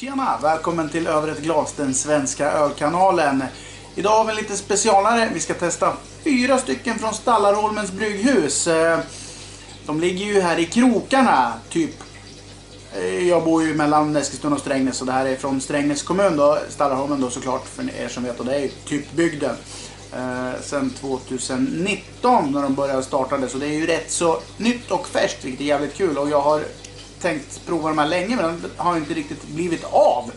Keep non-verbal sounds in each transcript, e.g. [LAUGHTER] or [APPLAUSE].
Tjena! Välkommen till Över ett glas, den svenska ölkanalen. Idag har vi en lite specialare. Vi ska testa fyra stycken från Stallarholmens brygghus. Eh, de ligger ju här i krokarna, typ. Eh, jag bor ju mellan Eskilstuna och Strängnäs och det här är från Strängnäs kommun då. Stallarholmen då såklart, för er som vet. Och det är ju typ bygden. Eh, sen 2019 när de började starta Så det är ju rätt så nytt och färskt vilket är jävligt kul. Och jag har tänkt prova de här länge men de har inte riktigt blivit av.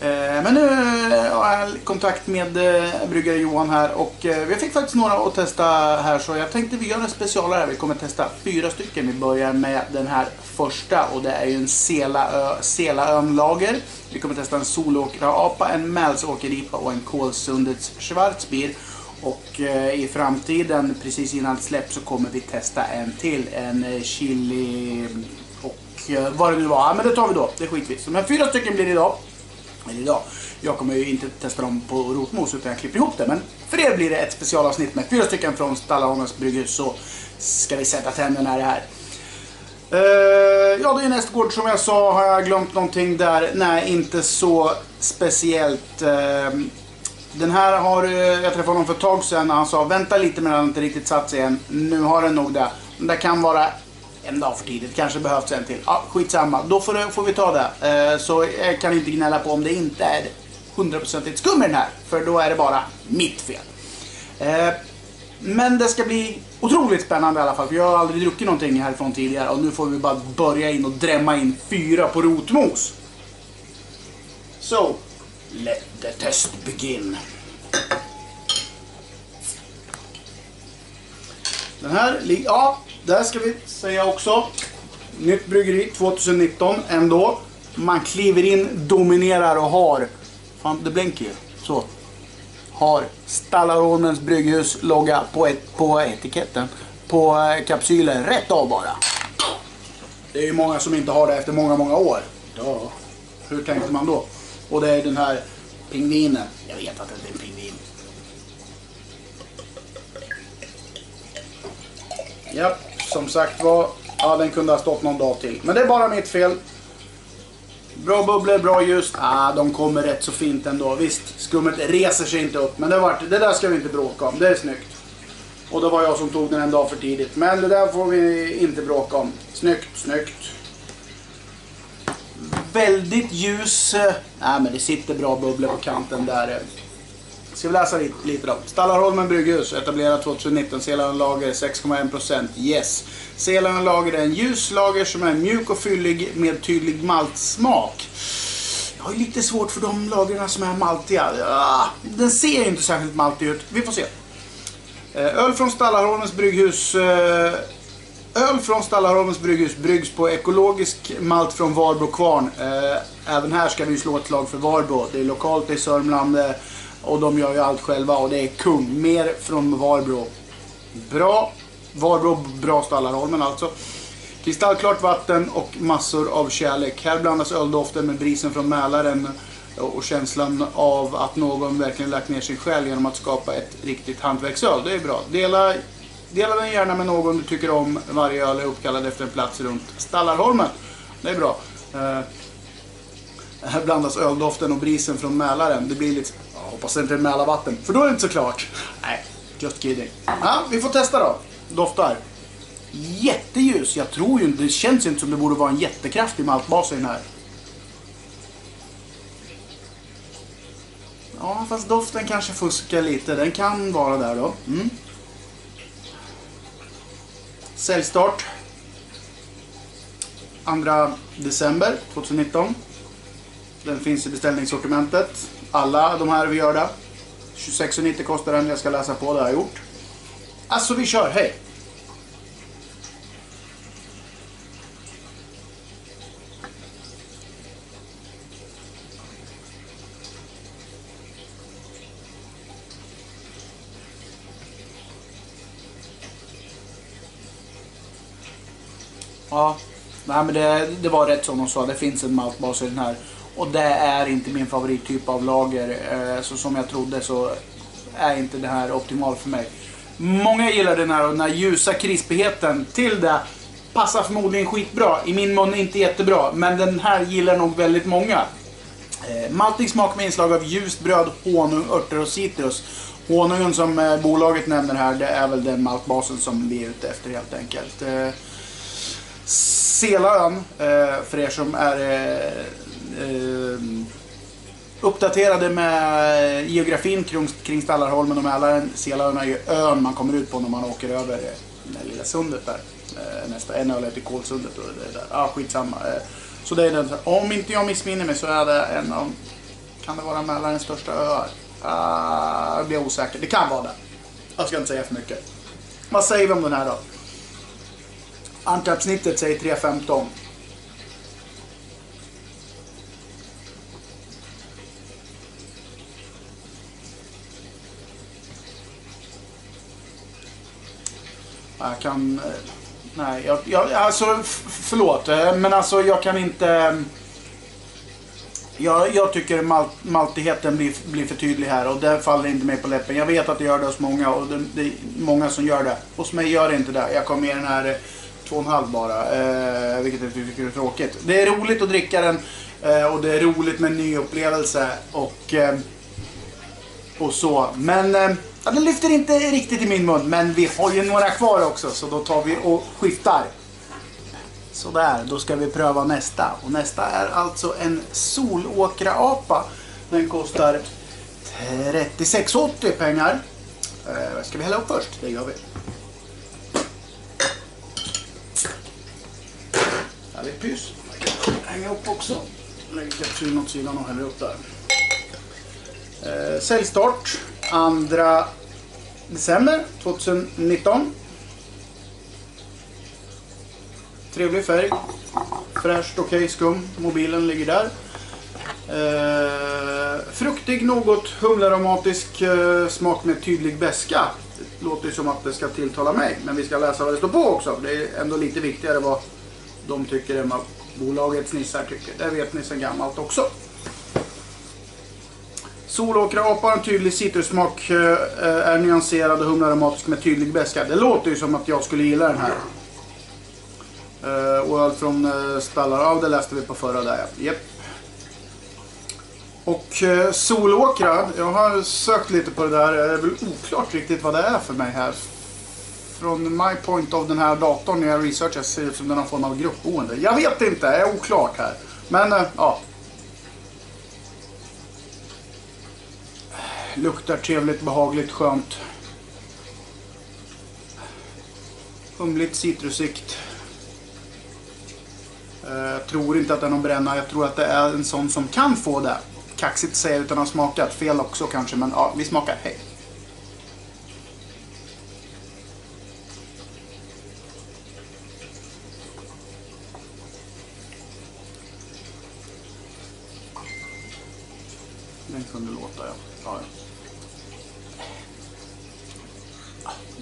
Eh, men nu eh, har jag kontakt med eh, bryggare Johan här och vi fick faktiskt några att testa här så jag tänkte vi gör en specialare här. Vi kommer testa fyra stycken. Vi börjar med den här första och det är ju en Selaö, Selaön-lager. Vi kommer testa en Solåkra-apa, en Mälsåkerripa och en Kolsundets Schwarzbier. Och i framtiden, precis innan släpp så kommer vi testa en till. En chili och eh, vad det nu var. Ja, men det tar vi då. Det skiter vi i. Så Men fyra stycken blir det idag. Eller idag. Jag kommer ju inte testa dem på rotmos utan jag klipper ihop det. Men för er blir det ett specialavsnitt med fyra stycken från Stallarholmens brygghus. Så ska vi sätta tänderna i det här. Uh, ja, det är nästgård som jag sa. Har jag glömt någonting där? Nej, inte så speciellt. Uh, den här har uh, jag träffade honom för ett tag sedan och han sa vänta lite men den har inte riktigt satt sig än. Nu har den nog det. Det kan vara en dag för tidigt. Kanske behövs en till. Ja, skitsamma. Då får, det- får vi ta det. Eh, så jag kan inte gnälla på om det inte är 100% skum i den här. För då är det bara mitt fel. Eh, men det ska bli otroligt spännande i alla fall. För jag har aldrig druckit någonting härifrån tidigare. Och nu får vi bara börja in och drämma in fyra på rotmos. So, let the test begin. Den här, ja, där ska vi säga också. Nytt bryggeri 2019 ändå. Man kliver in, dominerar och har. Fan, det blänker ju. Så. Har Stallarholmens brygghus logga på, ett, på etiketten. På eh, kapsylen. Rätt av bara. Det är ju många som inte har det efter många, många år. Ja. Hur tänkte man då? Och det är den här pingvinen. Jag vet att det är en pingvin. Ja, som sagt var. Ja, den kunde ha stått någon dag till. Men det är bara mitt fel. Bra bubblor, bra ljus. Ah, de kommer rätt så fint ändå. Visst, skummet reser sig inte upp. Men det, var, det där ska vi inte bråka om. Det är snyggt. Och det var jag som tog den en dag för tidigt. Men det där får vi inte bråka om. Snyggt, snyggt. Väldigt ljus. Eh, nej, men det sitter bra bubblor på kanten där. Ska vi läsa lite, lite då. Stallarholmen brygghus, etablerat 2019, Selaren lager 6,1%. Yes. Selaren lager är en ljus lager som är mjuk och fyllig med tydlig maltsmak. Jag har ju lite svårt för de lagren som är maltiga. Ah, den ser inte särskilt maltig ut. Vi får se. Eh, öl från Stallarholmens brygghus. Eh, öl från Stallarholmens brygghus bryggs på ekologisk malt från Varbro kvarn. Eh, även här ska vi slå ett slag för Varbro. Det är lokalt i Sörmland och de gör ju allt själva och det är kung. Mer från Varbro. Bra. Varbro, bra Stallarholmen alltså. Kristallklart vatten och massor av kärlek. Här blandas öldoften med brisen från Mälaren och känslan av att någon verkligen lagt ner sin själ genom att skapa ett riktigt hantverksöl. Det är bra. Dela, dela den gärna med någon du tycker om. Varje öl är uppkallad efter en plats runt Stallarholmen. Det är bra. Eh, här blandas öldoften och brisen från Mälaren. Det blir lite... Hoppas det inte är Mälarvatten, för då är det inte så klart. Nej, gött kidding. Ja, vi får testa då. Doftar. Jätteljus. Jag tror ju inte... Det känns inte som det borde vara en jättekraftig maltbas i den här. Ja, fast doften kanske fuskar lite. Den kan vara där då. Mm. Säljstart. 2 december 2019. Den finns i beställningssortimentet. Alla de här vi gör det. 26,90 kostar den. Jag ska läsa på, det har jag gjort. Alltså vi kör, hej! Ja, nej, men det, det var rätt som de sa. Det finns en maltbas i den här. Och det är inte min favorittyp av lager. Eh, så som jag trodde så är inte det här optimal för mig. Många gillar den här och den här ljusa krispigheten till det passar förmodligen skitbra. I min mun inte jättebra, men den här gillar nog väldigt många. Eh, Maltig smak med inslag av ljust bröd, honung, örter och citrus. Honungen som eh, bolaget nämner här, det är väl den maltbasen som vi är ute efter helt enkelt. Selaön, för er som är Eh, uppdaterade med geografin kring, kring Stallarholmen och Mälaren. Selaön är ju ön man kommer ut på när man åker över eh, det där lilla sundet där. Eh, nästa, en öl heter Kolsundet och det där. Ah, skitsamma. Eh, så det är den, om inte jag missminner mig så är det en av, kan det vara Mälarens största öar? Ah, jag blir osäker. Det kan vara det. Jag ska inte säga för mycket. Vad säger vi om den här då? Antarpsnittet säger 3.15. Jag kan... Nej, jag, jag, alltså förlåt. Eh, men alltså jag kan inte... Eh, jag, jag tycker malt, maltigheten blir, blir för tydlig här och det faller inte mig på läppen. Jag vet att det gör det hos många och det, det är många som gör det. Hos mig gör det inte det. Jag kommer med den här eh, två och en halv bara. Eh, vilket jag tycker är tråkigt. Det är roligt att dricka den eh, och det är roligt med en ny upplevelse. Och, eh, och så. Men eh, ja, den lyfter inte riktigt i min mun. Men vi har ju några kvar också så då tar vi och skiftar. Sådär, då ska vi pröva nästa. Och nästa är alltså en solåkra-apa. Den kostar 36,80 pengar. Eh, ska vi hälla upp först? Det gör vi. Här är pys. Hänga upp också. Lägger kapsylen åt sidan och häller upp där. Eh, säljstart 2 december 2019. Trevlig färg. Fräscht, okej skum. Mobilen ligger där. Eh, fruktig, något humlearomatisk eh, smak med tydlig beska. Det låter ju som att det ska tilltala mig. Men vi ska läsa vad det står på också. Det är ändå lite viktigare vad de tycker än vad bolagets nissar tycker. Det vet ni sedan gammalt också. Solåkra apar en tydlig citrussmak, eh, är nyanserad och humlearomatisk med tydlig beska. Det låter ju som att jag skulle gilla den här. Eh, och allt från eh, Stallar, ja det läste vi på förra där ja. Japp. Och Solåkra, jag har sökt lite på det där. Det är väl oklart riktigt vad det är för mig här. Från my point of den här datorn när jag researchar ser det ut som den har form av gruppboende. Jag vet inte, det är oklart här. Men ja. Luktar trevligt, behagligt, skönt. Humligt, citrusigt. Jag eh, tror inte att den har bränna. Jag tror att det är en sån som kan få det. Kaxigt att säga utan att ha smakat. Fel också kanske, men ja, vi smakar. Hej. Den kunde låta, ja. ja.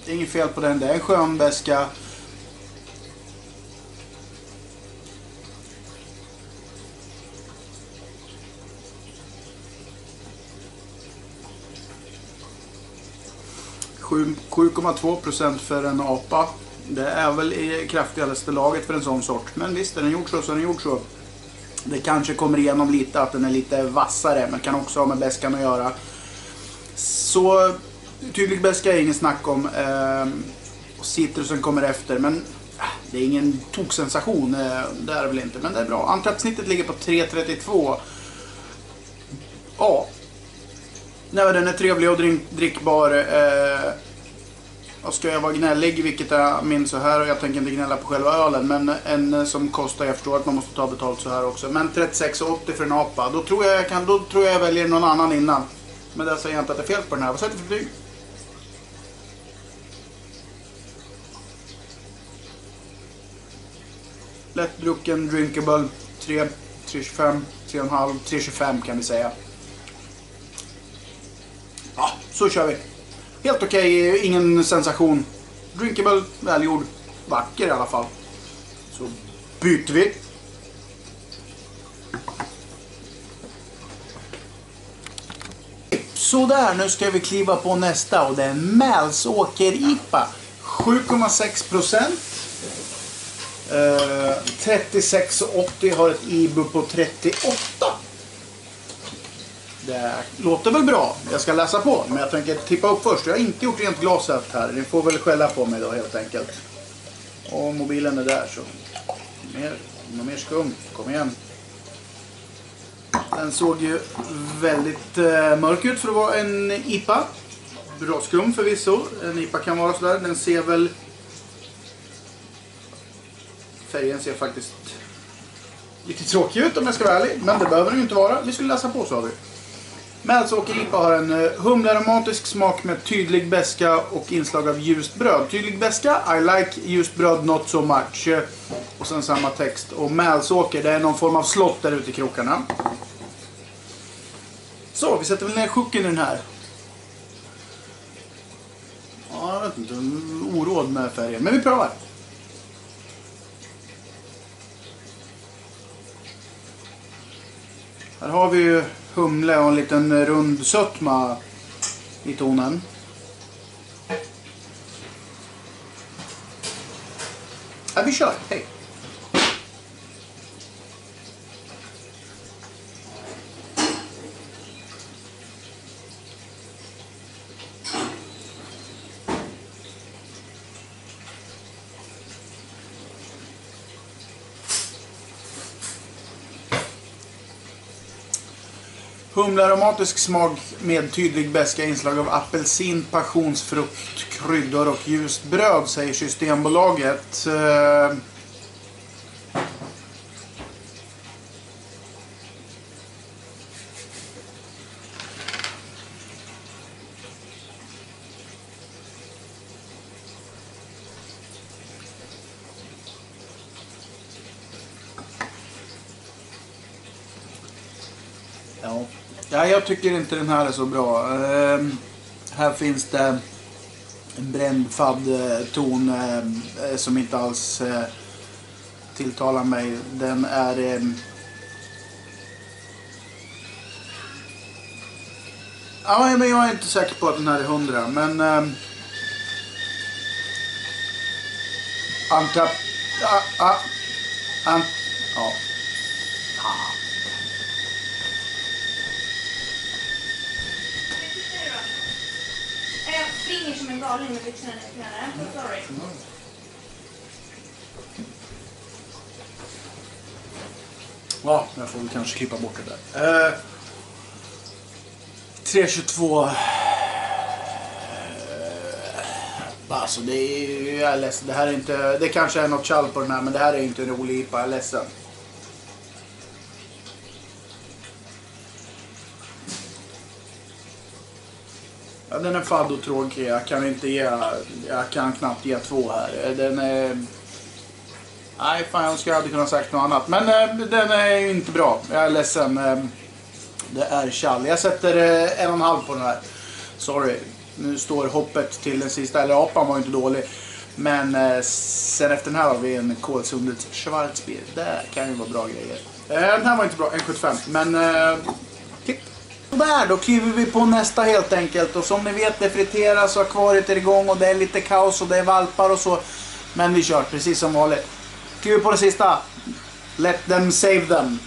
Det är inget fel på den. Det är en skön beska. procent 7,2% för en apa. Det är väl i kraftigaste laget för en sån sort. Men visst, är den gjord så så är den gjord så. Det kanske kommer igenom lite att den är lite vassare, men kan också ha med beskan att göra. Så tydlig beska är ingen snack om. Eh, och citrusen kommer efter, men eh, det är ingen toksensation. Eh, det är det väl inte, men det är bra. Antrappsnittet ligger på 3,32. Ja. Nej, den är trevlig och drick drickbar. Eh, och ska jag vara gnällig, vilket jag minns så här, och jag tänker inte gnälla på själva ölen, men en som kostar, jag förstår att man måste ta betalt så här också. Men 36,80 för en apa, då tror jag jag, kan, då tror jag jag väljer någon annan innan. Men det säger jag inte att det är fel på den här. Vad sätter du för betyg? Lättdrucken, drinkable, 3, 3,25, 3,5, 3,25 kan vi säga. Ja, så kör vi. Helt okej, ingen sensation. Drinkable, välgjord, vacker i alla fall. Så byter vi. Sådär, nu ska vi kliva på nästa och det är en Mälsåker-IPA. 7,6 procent. Eh, 36,80 har ett IBU på 38. Det låter väl bra. Jag ska läsa på. Men jag tänker tippa upp först. Jag har inte gjort rent glaset här. Ni får väl skälla på mig då helt enkelt. Och mobilen är där så. Mer, något mer skum. Kom igen. Den såg ju väldigt eh, mörk ut för att vara en IPA. Bra skum förvisso. En IPA kan vara sådär. Den ser väl... Färgen ser faktiskt lite tråkig ut om jag ska vara ärlig. Men det behöver den ju inte vara. Vi skulle läsa på sa vi. Mälsåker alltså, IPA har en eh, humlaromantisk humlearomatisk smak med tydlig beska och inslag av ljust bröd. Tydlig beska, I like ljust bröd not so much. Och sen samma text. Och mälsåker, det är någon form av slott där ute i krokarna. Så, vi sätter väl ner chocken i den här. Ja, jag vet inte. Oråd med färgen. Men vi prövar. Här har vi ju humle och en liten rund sötma i tonen. Ja, vi kör. Hej! Humlearomatisk smak med tydlig beska inslag av apelsin, passionsfrukt, kryddor och ljust bröd säger Systembolaget. Eh, Ja. ja, jag tycker inte den här är så bra. Eh, här finns det en bränd fadd eh, ton eh, eh, som inte alls eh, tilltalar mig. Den är... Ehm, ja, men jag är inte säker på att den här är 100, men... Eh, Antap... Ah, ah, ant, ja. Som en galning med byxorna ner till henne. So sorry. Ja, jag får väl kanske klippa bort det där. Eh, 322. Eh, alltså det är jag är ledsen. Det här är inte, det kanske är något tjall på den här men det här är inte en rolig IPA. Jag är ledsen. Den är fadd och tråkig. Jag kan inte ge, jag kan knappt ge två här. Den är... Nej, fan jag önskar jag hade kunnat sagt något annat. Men eh, den är ju inte bra. Jag är ledsen. Eh, det är tjall. Jag sätter eh, en och en halv på den här. Sorry. Nu står hoppet till den sista. Eller apan var ju inte dålig. Men eh, sen efter den här har vi en kolsundet Schwarzbier. Det kan ju vara bra grejer. Eh, den här var inte bra. 1,75. Men eh. Där, då kliver vi på nästa helt enkelt. Och som ni vet, det friteras och akvariet är igång och det är lite kaos och det är valpar och så. Men vi kör precis som vanligt. Kliver på det sista. Let them save them.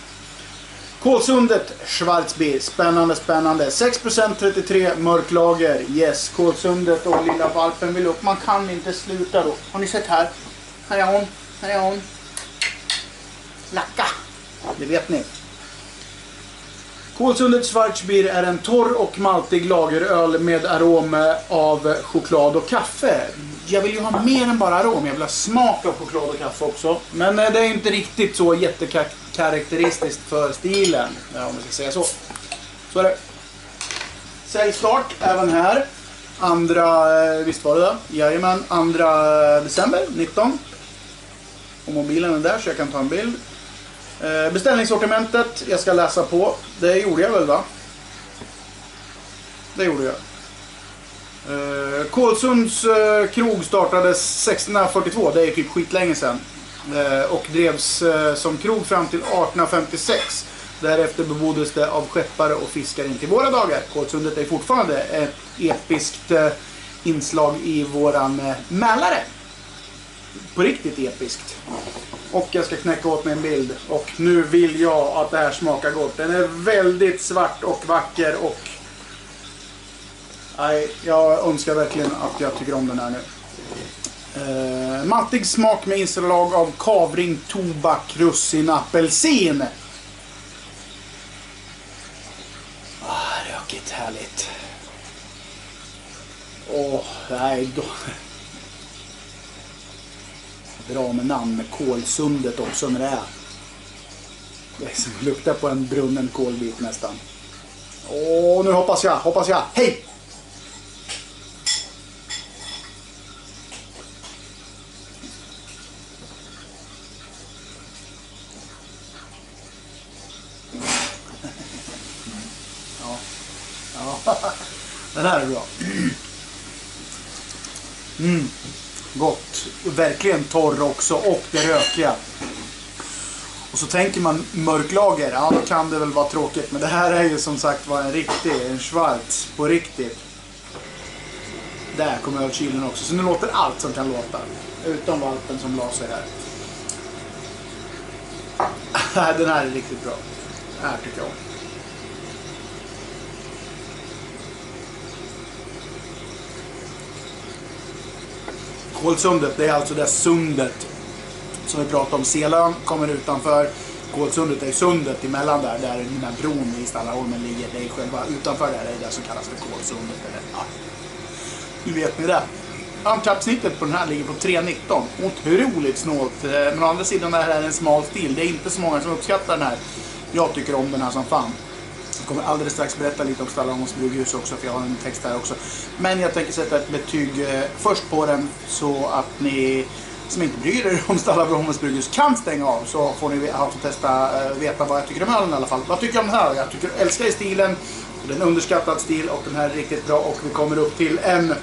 Kolsundet Schwarzbier. Spännande, spännande. 6% 33 mörklager. Yes, Kolsundet och lilla valpen vill upp. Man kan inte sluta då. Har ni sett här? Här är hon. Här är hon. Lacka. Det vet ni. Kolsundet Schwarzbier är en torr och maltig lageröl med arom av choklad och kaffe. Jag vill ju ha mer än bara arom, jag vill ha smak av choklad och kaffe också. Men eh, det är inte riktigt så jättekaraktäristiskt för stilen, eh, om man ska säga så. Så är det. Säljstart även här. Andra, eh, visst var det det? Jajamän, andra december 19. Och mobilen är där så jag kan ta en bild. Eh, beställningssortimentet, jag ska läsa på. Det gjorde jag väl va? Det gjorde jag. Eh, Kolsunds eh, krog startades 1642, det är typ skitlänge sedan. Eh, och drevs som krog fram till 1856. Därefter beboddes det av skeppare och fiskare in till våra dagar. Kolsundet är fortfarande ett episkt inslag i våran Mälare. på riktigt episkt. Och jag ska knäcka åt mig en bild. Och nu vill jag att det här smakar gott. Den är väldigt svart och vacker och... Nej, jag önskar verkligen att jag tycker om den här nu. Uh, mattig smak med inslag av kavring, tobak, russin, apelsin. Ah, rökigt, härligt. Åh, oh, nej. Bra med namn med kolsundet också när det är. Det är som luktar på en brunnen kolbit nästan. Åh, nu hoppas jag, hoppas jag. Hej! Ja. Ja. [LAUGHS] Den här är bra. Mm. Gott. Verkligen torr också och det rökiga. Och så tänker man mörklager, ja då kan det väl vara tråkigt. Men det här är ju som sagt var en riktig, en schwarz på riktigt. Där kommer ölkylen också. Så nu låter allt som kan låta. Utom valpen som la sig här. [LAUGHS] Den här är riktigt bra. Den här tycker jag om. Kolsundet, det är alltså det sundet som vi pratade om. Selön kommer utanför. Kolsundet är sundet emellan där, där den här bron i Stallarholmen ligger. Det är själva utanför där, det är det som kallas för Kolsundet. Eller, ja. Nu vet ni det. Antrappsnittet på den här ligger på 3,19. Otroligt snålt. Eh, men å andra sidan är det här en smal stil. Det är inte så många som uppskattar den här. Jag tycker om den här som fan. Jag kommer alldeles strax berätta lite om Stallarholms brygghus också för jag har en text här också. Men jag tänker sätta ett betyg eh, först på den så att ni som inte bryr er om Stallarholms brygghus kan stänga av så får ni alltså testa eh, veta vad jag tycker om ölen i alla fall. Vad tycker jag om den här? Jag tycker, älskar stilen. Det är en underskattad stil och den här är riktigt bra och vi kommer upp till en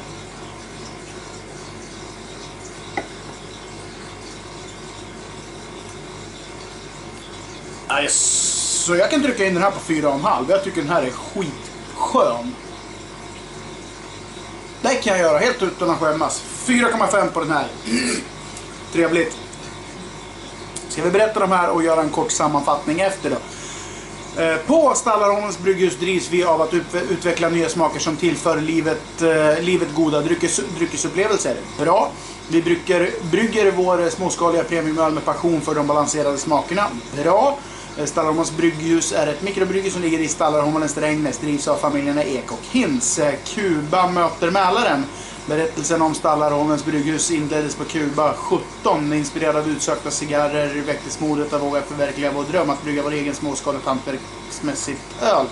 så jag kan trycka in den här på 4,5. Jag tycker den här är skitskön. Det kan jag göra helt utan att skämmas. 4,5 på den här. [CLEARS THROAT] Trevligt. Ska vi berätta de här och göra en kort sammanfattning efter då. Eh, på Stallarholmens brygghus drivs vi av att utveckla nya smaker som tillför livet, eh, livet goda dryckes, dryckesupplevelser. Bra. Vi brygger, brygger vår småskaliga premiumöl med passion för de balanserade smakerna. Bra. Eh, Stallarholmens brygghus är ett mikrobrygge som ligger i Stallarholmen Strängnäs. Drivs av familjerna Ek och Hins. Eh, Kuba möter Mälaren. Berättelsen om Stallarholmens brygghus inleddes på Kuba 17. Inspirerad av utsökta cigarrer väcktes modet att våga förverkliga vår dröm att brygga vår egen småskaligt hantverksmässigt öl.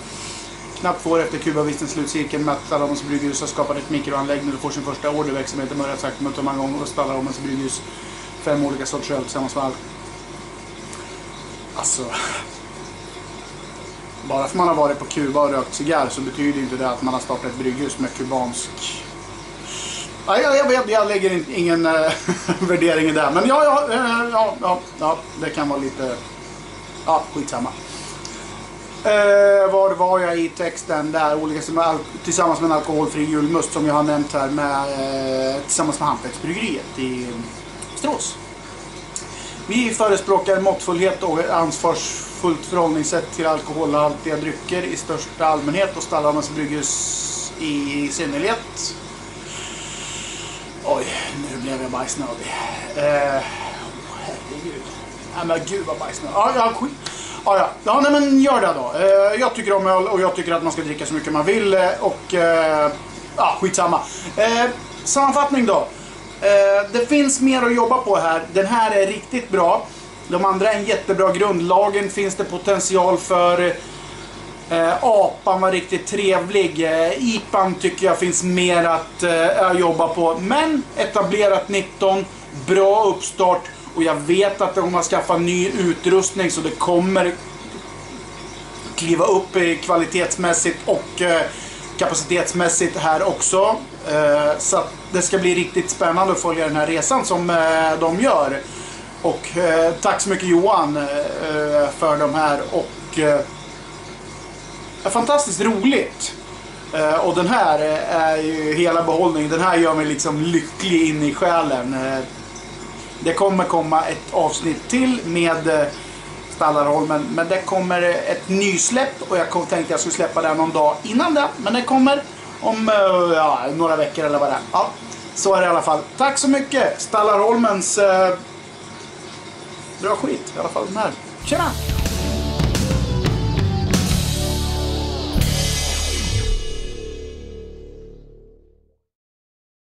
Knappt två år efter Kubavistens slutcirkel med att Stallarholmens brygghus har skapat ett mikroanläggning och får sin första orderverksamhet. Det har sagt med många gånger. Stallarholmens brygghus fem olika sorters öl tillsammans med allt. Alltså... Bara för att man har varit på Kuba och rökt cigarr så betyder inte det att man har startat ett brygghus med kubansk Ja, jag, jag, jag, jag lägger ingen äh, [LAUGHS] värdering i det. Men ja, ja, eh, ja, ja, ja, det kan vara lite... Ja, skitsamma. Eh, var var jag i texten där? Olika, tillsammans med en alkoholfri julmust som jag har nämnt här med, eh, tillsammans med Hantverksbryggeriet i Strås. Vi förespråkar måttfullhet och ansvarsfullt förhållningssätt till alkoholhaltiga drycker i största allmänhet och Stallarnas brygghus i synnerhet. Oj, nu blev jag bajsnödig. Eh, herregud. Nej men gud vad bajsnödig. Ja, ja, skit. Ja, ja. ja nej, men gör det då. Eh, jag tycker om öl och jag tycker att man ska dricka så mycket man vill. Eh, och eh, ja, skitsamma. Eh, sammanfattning då. Eh, det finns mer att jobba på här. Den här är riktigt bra. De andra är en jättebra grundlagen. Finns det potential för Eh, apan var riktigt trevlig. Eh, IPAn tycker jag finns mer att eh, jobba på. Men etablerat 19, bra uppstart. Och jag vet att de har skaffat ny utrustning så det kommer kliva upp kvalitetsmässigt och eh, kapacitetsmässigt här också. Eh, så det ska bli riktigt spännande att följa den här resan som eh, de gör. Och eh, tack så mycket Johan för de här och är fantastiskt roligt. Och den här är ju hela behållningen. Den här gör mig liksom lycklig in i själen. Det kommer komma ett avsnitt till med Stallarholmen. Men det kommer ett nysläpp och jag tänkte tänkte jag skulle släppa det någon dag innan det. Men det kommer om eh, ja, några veckor eller vad det är. Ja, så är det i alla fall. Tack så mycket Stallarholmens... Eh, bra skit i alla fall den här. Tjena!